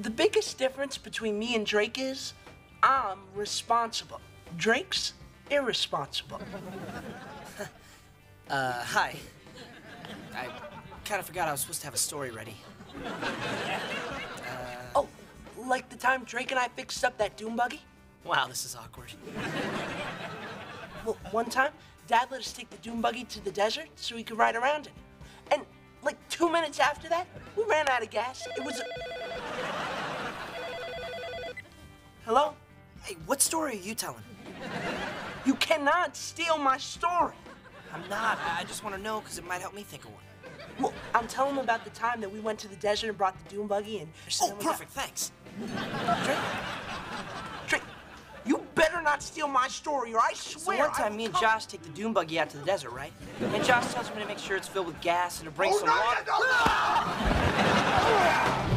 The biggest difference between me and Drake is I'm responsible. Drake's irresponsible. Uh, hi. I kind of forgot I was supposed to have a story ready. Oh, like the time Drake and I fixed up that dune buggy? Wow, this is awkward. Well, one time, Dad let us take the dune buggy to the desert so we could ride around it. And like two minutes after that, we ran out of gas. It was. Hello? Hey, what story are you telling? You cannot steal my story. I'm not. I just want to know because it might help me think of one. Well, I'm telling him about the time that we went to the desert and brought the dune buggy and. Oh, we got- perfect. Thanks. Drake, Drake, you better not steal my story, or I swear. So one time, me and come- Josh take the dune buggy out to the desert, right? And Josh tells me to make sure it's filled with gas and to bring Oh, some no, water. no, no, no!